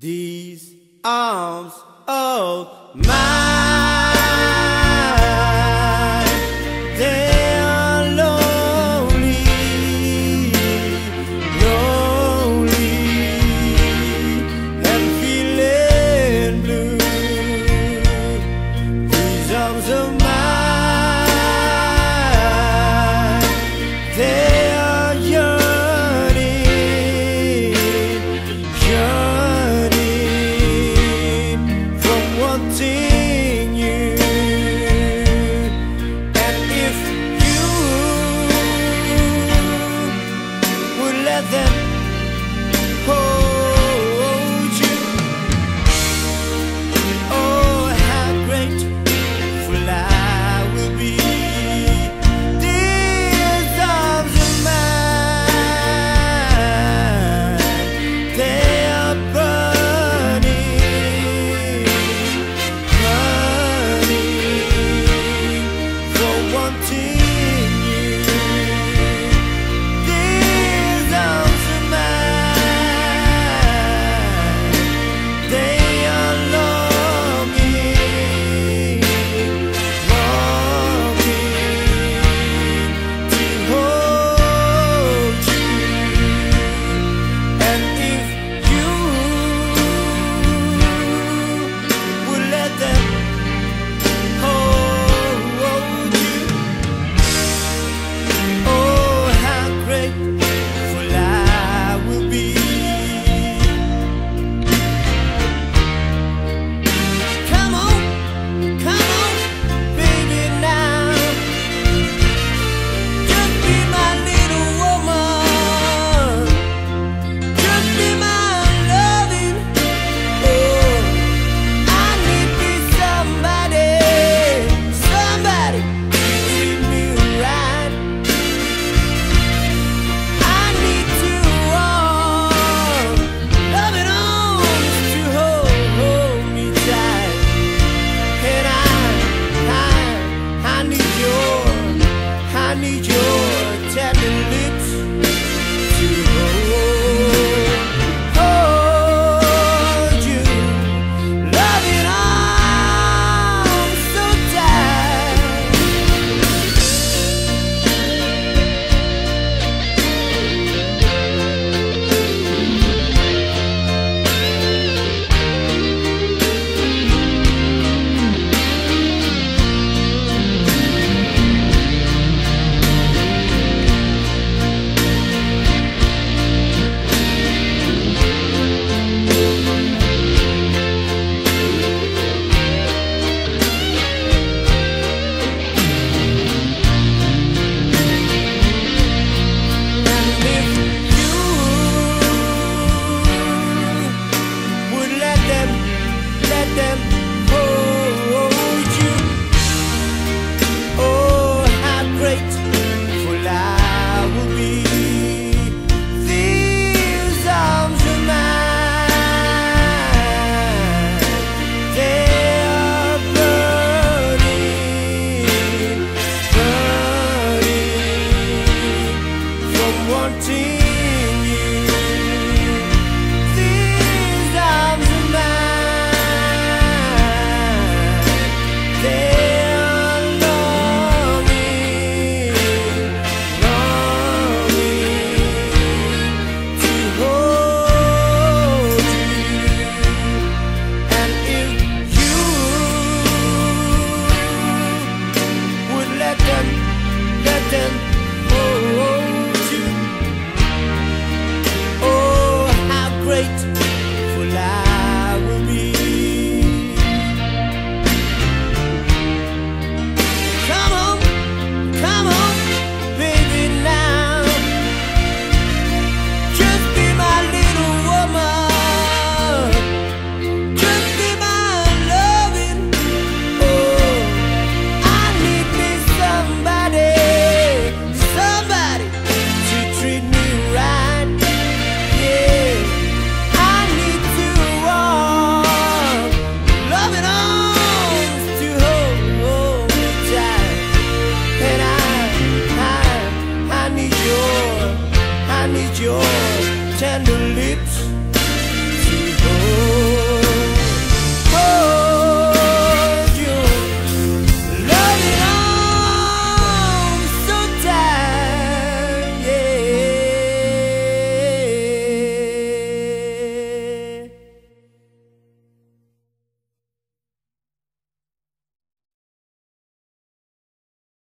These arms of mine, they are lonely, lonely, and feeling blue. These arms of mine, they